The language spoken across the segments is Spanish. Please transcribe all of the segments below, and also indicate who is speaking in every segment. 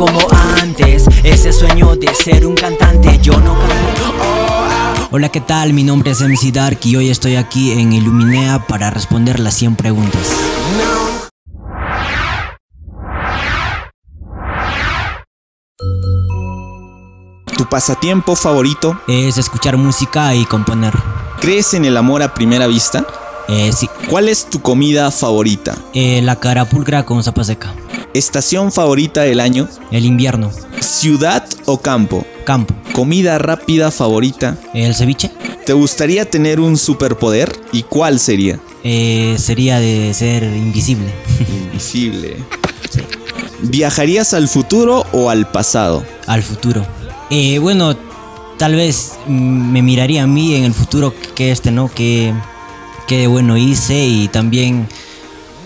Speaker 1: como antes. Ese sueño de ser un cantante, yo no Hola, ¿qué tal? Mi nombre es MC Dark y hoy estoy aquí en Iluminea para responder las 100 preguntas.
Speaker 2: ¿Tu pasatiempo favorito?
Speaker 1: Es escuchar música y componer.
Speaker 2: ¿Crees en el amor a primera vista?
Speaker 1: Eh, sí.
Speaker 2: ¿Cuál es tu comida favorita?
Speaker 1: Eh, la carapulcra con sopa seca.
Speaker 2: ¿Estación favorita del año?
Speaker 1: El invierno.
Speaker 2: ¿Ciudad o campo?
Speaker 1: Campo.
Speaker 2: ¿Comida rápida favorita?
Speaker 1: El ceviche.
Speaker 2: ¿Te gustaría tener un superpoder? ¿Y cuál sería?
Speaker 1: Eh, sería de ser invisible.
Speaker 2: Invisible. ¿Viajarías al futuro o al pasado?
Speaker 1: Al futuro. Eh, bueno, tal vez mm, me miraría a mí en el futuro que este, ¿no? Que, que bueno hice y también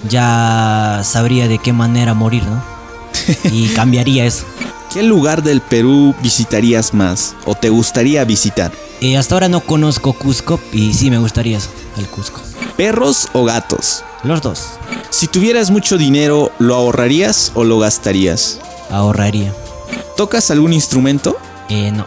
Speaker 1: ya sabría de qué manera morir, ¿no? Y cambiaría eso.
Speaker 2: ¿Qué lugar del Perú visitarías más o te gustaría visitar?
Speaker 1: Eh, hasta ahora no conozco Cusco y sí me gustaría eso, el Cusco.
Speaker 2: ¿Perros o gatos?
Speaker 1: Los dos.
Speaker 2: Si tuvieras mucho dinero, ¿lo ahorrarías o lo gastarías?
Speaker 1: Ahorraría.
Speaker 2: ¿Tocas algún instrumento?
Speaker 1: Eh, no.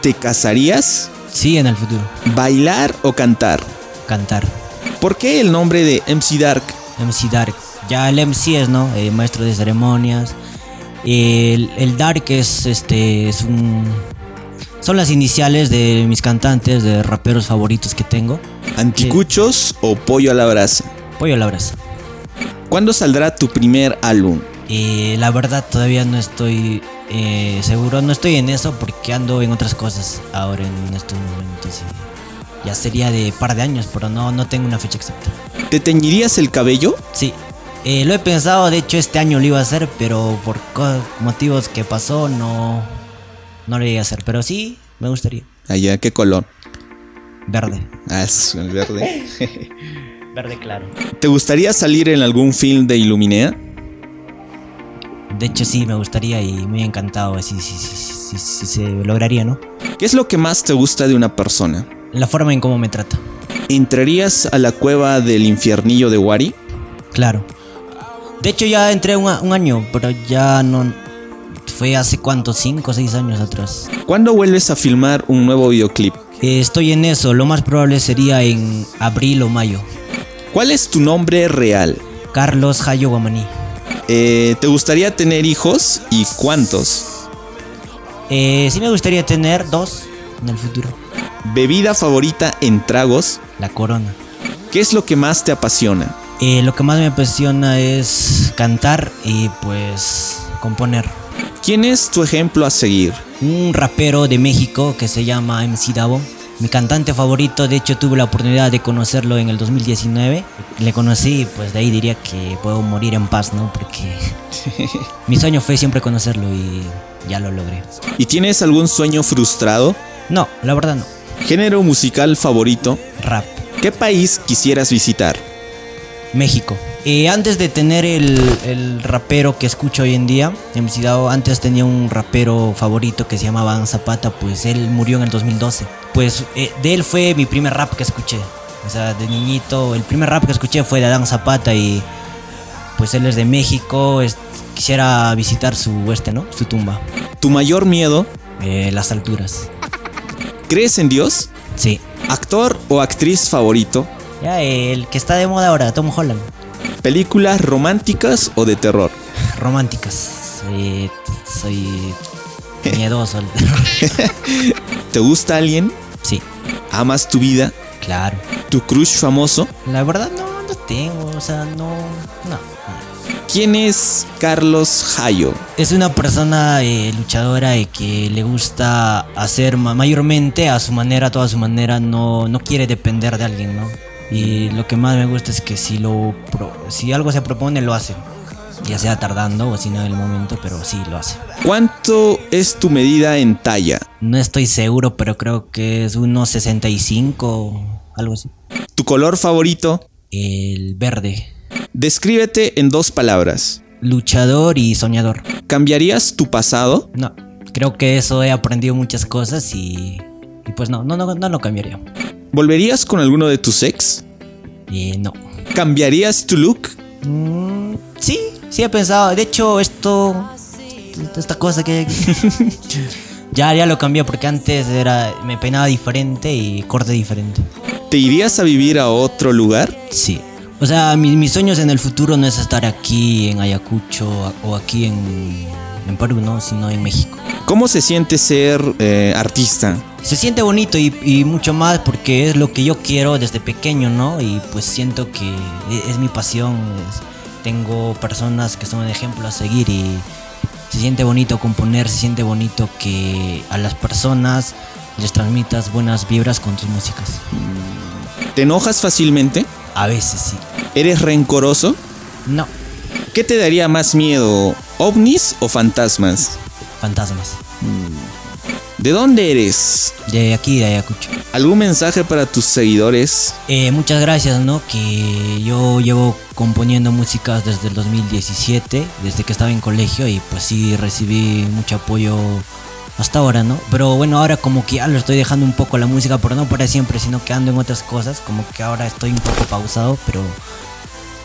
Speaker 2: ¿Te casarías?
Speaker 1: Sí, en el futuro.
Speaker 2: ¿Bailar o cantar?
Speaker 1: Cantar.
Speaker 2: ¿Por qué el nombre de MC Dark?
Speaker 1: MC Dark. Ya el MC es, ¿no? Eh, maestro de ceremonias. El, el Dark es este. es un. Son las iniciales de mis cantantes, de raperos favoritos que tengo.
Speaker 2: ¿Anticuchos o pollo a la brasa?
Speaker 1: Pollo a la brasa.
Speaker 2: ¿Cuándo saldrá tu primer álbum?
Speaker 1: Eh, la verdad todavía no estoy eh, seguro, no estoy en eso porque ando en otras cosas ahora en estos momentos. Ya sería de par de años, pero no, no tengo una fecha exacta.
Speaker 2: ¿Te teñirías el cabello?
Speaker 1: Sí, eh, lo he pensado, de hecho este año lo iba a hacer, pero por motivos que pasó no, no lo llegué a hacer. Pero sí, me gustaría.
Speaker 2: Allá, ¿qué color?
Speaker 1: Verde.
Speaker 2: Ah, es el verde.
Speaker 1: Verde claro.
Speaker 2: ¿Te gustaría salir en algún film de Iluminea?
Speaker 1: De hecho sí, me gustaría y muy encantado si sí, sí, sí se lograría, ¿no?
Speaker 2: ¿Qué es lo que más te gusta de una persona?
Speaker 1: La forma en cómo me trata.
Speaker 2: ¿Entrarías a la cueva del infiernillo de Wari?
Speaker 1: Claro. De hecho ya entré un, año, pero ya no... Fue hace cuánto, cinco o seis años atrás.
Speaker 2: ¿Cuándo vuelves a filmar un nuevo videoclip?
Speaker 1: Eh, estoy en eso, lo más probable sería en abril o mayo.
Speaker 2: ¿Cuál es tu nombre real?
Speaker 1: Carlos Hayo Guamaní.
Speaker 2: Eh, ¿Te gustaría tener hijos y cuántos?
Speaker 1: Eh, sí me gustaría tener dos en el futuro.
Speaker 2: ¿Bebida favorita en tragos?
Speaker 1: La corona.
Speaker 2: ¿Qué es lo que más te apasiona?
Speaker 1: Eh, lo que más me apasiona es cantar y pues componer.
Speaker 2: ¿Quién es tu ejemplo a seguir?
Speaker 1: Un rapero de México que se llama MC Davo. Mi cantante favorito, de hecho tuve la oportunidad de conocerlo en el 2019. Le conocí y pues de ahí diría que puedo morir en paz, ¿no? Porque mi sueño fue siempre conocerlo y ya lo logré.
Speaker 2: ¿Y tienes algún sueño frustrado?
Speaker 1: No, la verdad no.
Speaker 2: ¿Género musical favorito?
Speaker 1: Rap.
Speaker 2: ¿Qué país quisieras visitar?
Speaker 1: México. Eh, antes de tener el, el rapero que escucho hoy en día, MC Dao, antes tenía un rapero favorito que se llamaba Dan Zapata, pues él murió en el 2012. Pues eh, de él fue mi primer rap que escuché. O sea, de niñito, el primer rap que escuché fue de Dan Zapata y pues él es de México, es- quisiera visitar su este, ¿no? Su tumba.
Speaker 2: ¿Tu mayor miedo?
Speaker 1: Eh, las alturas.
Speaker 2: ¿Crees en Dios?
Speaker 1: Sí.
Speaker 2: ¿Actor o actriz favorito?
Speaker 1: Ya, el que está de moda ahora, Tom Holland.
Speaker 2: ¿Películas románticas o de terror?
Speaker 1: Románticas. Eh, soy miedoso.
Speaker 2: ¿Te gusta alguien?
Speaker 1: sí,
Speaker 2: ¿Amas tu vida?
Speaker 1: claro.
Speaker 2: ¿Tu crush famoso?
Speaker 1: La verdad no, no tengo, o sea, no, no.
Speaker 2: ¿Quién es Carlos Hayo?
Speaker 1: Es una persona eh, luchadora y que le gusta hacer ma- mayormente a su manera, a toda su manera, no, no quiere depender de alguien, ¿no? Y lo que más me gusta es que si, lo pro- si algo se propone, lo hace. Ya sea tardando o si no en el momento, pero sí lo hace.
Speaker 2: ¿Cuánto es tu medida en talla?
Speaker 1: No estoy seguro, pero creo que es unos 65, algo así.
Speaker 2: ¿Tu color favorito?
Speaker 1: El verde.
Speaker 2: Descríbete en dos palabras.
Speaker 1: Luchador y soñador.
Speaker 2: ¿Cambiarías tu pasado?
Speaker 1: No, creo que eso he aprendido muchas cosas y, y pues no, no, no, no lo cambiaría.
Speaker 2: ¿Volverías con alguno de tus ex?
Speaker 1: No.
Speaker 2: ¿Cambiarías tu look?
Speaker 1: Mm, sí, sí he pensado. De hecho, esto, esta cosa que ya, ya lo cambié porque antes era, me peinaba diferente y corte diferente.
Speaker 2: ¿Te irías a vivir a otro lugar?
Speaker 1: Sí. O sea, mi- mis sueños en el futuro no es estar aquí en Ayacucho o aquí en, en Perú, ¿no? Sino en México.
Speaker 2: ¿Cómo se siente ser eh, artista?
Speaker 1: Se siente bonito y, y mucho más porque es lo que yo quiero desde pequeño, ¿no? Y pues siento que e- es, mi pasión. es- tengo personas que son un ejemplo a seguir y se siente bonito componer, se siente bonito que a las personas les transmitas buenas vibras con tus músicas.
Speaker 2: ¿Te enojas fácilmente?
Speaker 1: A veces sí.
Speaker 2: ¿Eres rencoroso?
Speaker 1: No,
Speaker 2: ¿Qué te daría más miedo? ¿ovnis o fantasmas?
Speaker 1: fantasmas.
Speaker 2: ¿De dónde eres?
Speaker 1: De aquí, de Ayacucho.
Speaker 2: ¿Algún mensaje para tus seguidores?
Speaker 1: Eh, muchas gracias, ¿no? Que yo llevo componiendo músicas desde el 2017, desde que estaba en colegio y pues sí recibí mucho apoyo hasta ahora, ¿no? Pero bueno, ahora como que ya lo estoy dejando un poco la música, pero no para siempre, sino que ando en otras cosas, como que ahora estoy un poco pausado, pero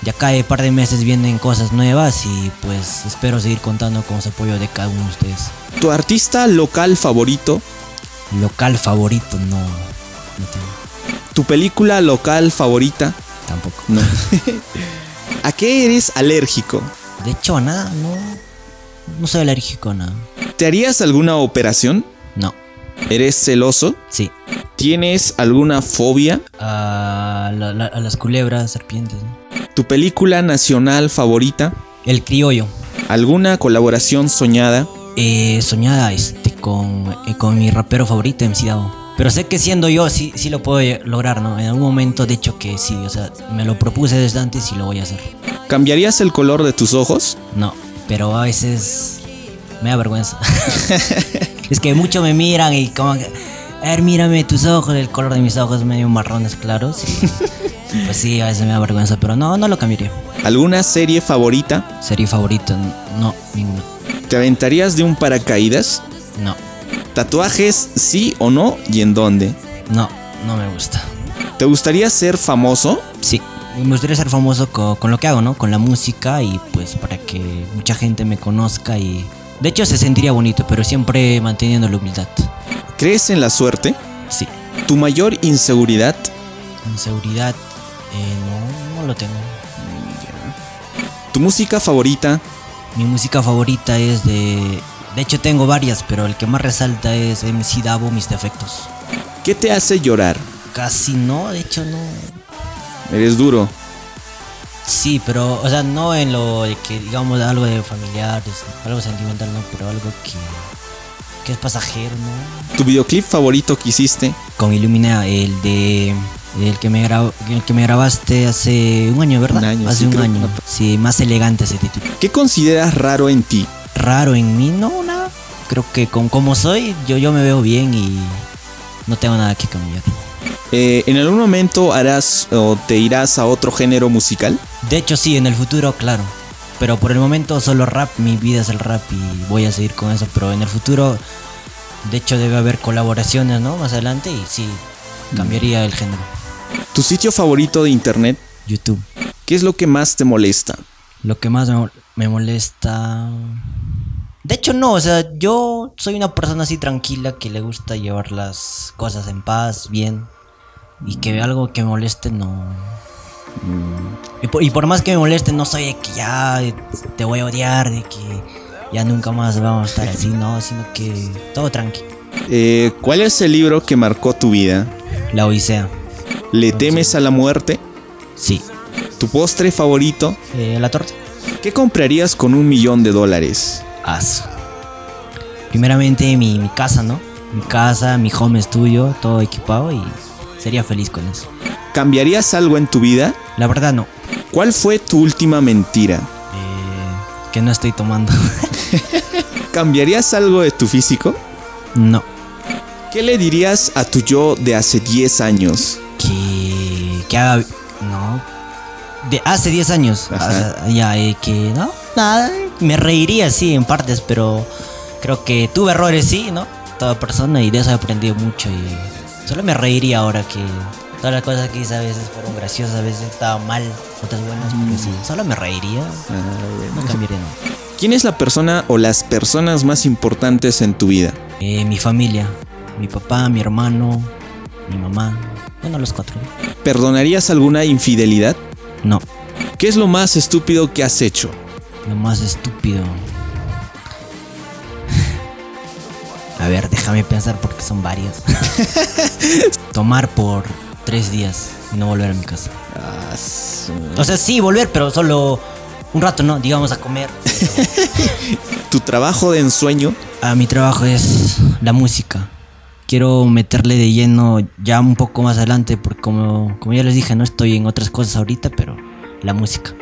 Speaker 1: ya cada par de meses vienen cosas nuevas y pues espero seguir contando con su apoyo de cada uno de ustedes.
Speaker 2: ¿Tu artista local favorito?
Speaker 1: Local favorito, no, no tengo,
Speaker 2: ¿Tu película local favorita?
Speaker 1: tampoco.
Speaker 2: No. ¿A qué eres alérgico?
Speaker 1: De hecho, nada, no, no soy alérgico a nada.
Speaker 2: ¿Te harías alguna operación?
Speaker 1: No,
Speaker 2: ¿Eres celoso?
Speaker 1: sí.
Speaker 2: ¿Tienes alguna fobia?
Speaker 1: A, la- la- a las culebras, serpientes. ¿no?
Speaker 2: ¿Tu película nacional favorita?
Speaker 1: El criollo.
Speaker 2: ¿Alguna colaboración soñada?
Speaker 1: Eh, soñada este, con, eh, con mi rapero favorito, MC Davo. Pero sé que siendo yo, sí, sí lo puedo lograr, ¿no? En algún momento, de hecho, que sí. O sea, me lo propuse desde antes y lo voy a hacer.
Speaker 2: ¿Cambiarías el color de tus ojos?
Speaker 1: No, pero a veces me da vergüenza. es que muchos me miran y como que, a ver, mírame tus ojos, el color de mis ojos medio marrones claros. pues sí, a veces me da vergüenza, pero no, no lo cambiaría.
Speaker 2: ¿Alguna serie favorita?
Speaker 1: Serie favorito, no, ninguno.
Speaker 2: ¿Te aventarías de un paracaídas?
Speaker 1: No,
Speaker 2: ¿Tatuajes sí o no y en dónde?
Speaker 1: no, no me gusta.
Speaker 2: ¿Te gustaría ser famoso?
Speaker 1: Sí, me gustaría ser famoso co- con, lo que hago, ¿no? Con la música y pues para que mucha gente me conozca y... De hecho se sentiría bonito, pero siempre manteniendo la humildad.
Speaker 2: ¿Crees en la suerte?
Speaker 1: Sí.
Speaker 2: ¿Tu mayor inseguridad?
Speaker 1: Inseguridad, eh, no, no lo tengo.
Speaker 2: ¿Tu música favorita?
Speaker 1: Mi música favorita es de... De hecho tengo varias, pero el que más resalta es MC Davo, Mis Defectos.
Speaker 2: ¿Qué te hace llorar?
Speaker 1: Casi no, de hecho no...
Speaker 2: Eres duro.
Speaker 1: Sí, pero, o sea, no en lo de que digamos algo de familiares, algo sentimental, no, pero algo que, que es pasajero, ¿no?
Speaker 2: ¿Tu videoclip favorito que hiciste?
Speaker 1: Con Illumina, el de. El que, me grab- el que me grabaste hace un año, ¿verdad?
Speaker 2: Un año,
Speaker 1: Hace
Speaker 2: sí,
Speaker 1: un año. Sí, más elegante ese título.
Speaker 2: ¿Qué consideras raro en ti?
Speaker 1: Raro en mí, no, nada. Creo que con como soy, yo, yo me veo bien y no tengo nada que cambiar.
Speaker 2: Eh, ¿En algún momento harás o te irás a otro género musical?
Speaker 1: De hecho, sí, en el futuro, claro. Pero por el momento solo rap, mi vida es el rap y voy a seguir con eso. Pero en el futuro, de hecho, debe haber colaboraciones, ¿no? Más adelante y sí, cambiaría el género.
Speaker 2: ¿Tu sitio favorito de internet?
Speaker 1: YouTube.
Speaker 2: ¿Qué es lo que más te molesta?
Speaker 1: Lo que más me, mol- me molesta... De hecho, no, o sea, yo soy una persona así tranquila que le gusta llevar las cosas en paz, bien. Y que algo que me moleste no... Y por, y por más que me moleste, no soy de que ya te voy a odiar, de que ya nunca más vamos a estar así, no, sino que todo tranqui.
Speaker 2: Eh, ¿Cuál es el libro que marcó tu vida?
Speaker 1: La Odisea,
Speaker 2: ¿Le temes a la muerte?
Speaker 1: sí.
Speaker 2: ¿Tu postre favorito?
Speaker 1: Eh, la torta.
Speaker 2: ¿Qué comprarías con un millón de dólares?
Speaker 1: Aso. Primeramente mi, mi casa, ¿no? Mi casa, mi home studio, todo equipado y sería feliz con eso.
Speaker 2: ¿Cambiarías algo en tu vida?
Speaker 1: La verdad no.
Speaker 2: ¿Cuál fue tu última mentira?
Speaker 1: Eh, que no estoy tomando.
Speaker 2: ¿Cambiarías algo de tu físico?
Speaker 1: no.
Speaker 2: ¿Qué le dirías a tu yo de hace 10 años?
Speaker 1: Que, que haga... No. De hace 10 años.
Speaker 2: Ajá.
Speaker 1: Ya, eh, que no. Nada. Me reiría, sí, en partes, pero creo que tuve errores, sí, ¿no? Toda persona y de eso he aprendido mucho y solo me reiría ahora que todas las cosas que hice a veces fueron graciosas, a veces estaban mal, otras buenas, pero sí, solo me reiría, no cambiaría nada.
Speaker 2: ¿Quién es la persona o las personas más importantes en tu vida?
Speaker 1: Eh, mi familia, mi papá, mi hermano, mi mamá, bueno, los cuatro.
Speaker 2: ¿Perdonarías alguna infidelidad?
Speaker 1: No,
Speaker 2: ¿Qué es lo más estúpido que has hecho?
Speaker 1: lo más estúpido. A ver, déjame pensar porque son varios. Tomar por tres días y no volver a mi casa.
Speaker 2: Ah, su-
Speaker 1: O sea, sí, volver, pero solo un rato, ¿no? Digamos a comer.
Speaker 2: ¿Tu trabajo de ensueño?
Speaker 1: A mi trabajo es la música. Quiero meterle de lleno ya un poco más adelante porque como, como ya les dije, no estoy en otras cosas ahorita, pero la música.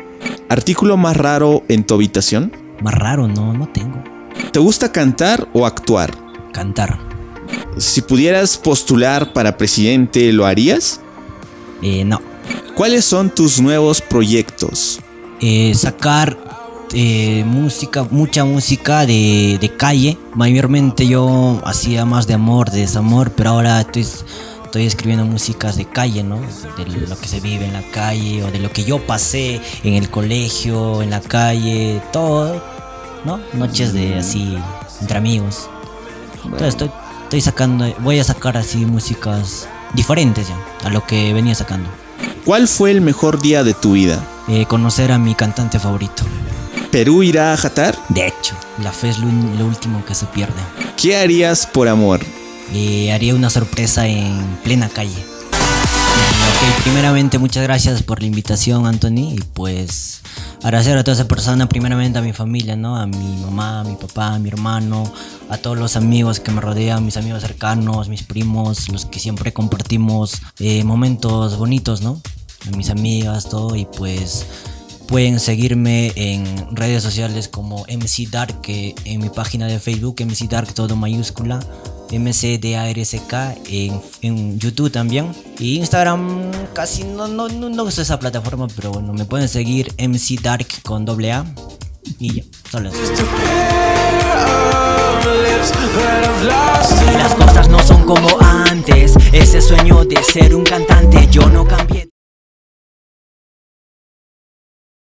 Speaker 2: ¿Artículo más raro en tu habitación?
Speaker 1: Más raro, no, no tengo.
Speaker 2: ¿Te gusta cantar o actuar?
Speaker 1: Cantar.
Speaker 2: Si pudieras postular para presidente, ¿lo harías?
Speaker 1: Eh, no.
Speaker 2: ¿Cuáles son tus nuevos proyectos?
Speaker 1: Eh, sacar eh, música, mucha música de, de calle. Mayormente yo hacía más de amor, de desamor, pero ahora estoy, estoy escribiendo músicas de calle, ¿no? De lo que se vive en la calle o de lo que yo pasé en el colegio, en la calle, todo, ¿no? Noches de así, entre amigos. Entonces estoy, estoy sacando, voy a sacar así músicas diferentes ya, a lo que venía sacando.
Speaker 2: ¿Cuál fue el mejor día de tu vida?
Speaker 1: Eh, conocer a mi cantante favorito.
Speaker 2: ¿Perú irá a Qatar?
Speaker 1: De hecho, la fe es lo último que se pierde.
Speaker 2: ¿Qué harías por amor?
Speaker 1: Eh, haría una sorpresa en plena calle. Ok, primeramente muchas gracias por la invitación, Anthony. Y pues agradecer a toda esa persona, primeramente a mi familia, ¿no? A mi mamá, a mi papá, a mi hermano, a todos los amigos que me rodean, mis amigos cercanos, mis primos, los que siempre compartimos eh, momentos bonitos, ¿no? A mis amigas, todo. Y pues Pueden seguirme en redes sociales como MC Dark, en mi página de Facebook, MC Dark todo mayúscula, MCDARSK, en, en YouTube también. Y Instagram casi no, no, no, no uso esa plataforma, pero bueno, me pueden seguir MC Dark con doble A. Y ya, solo eso.
Speaker 3: Las cosas no son como antes, ese sueño de ser un cantante yo no cambié.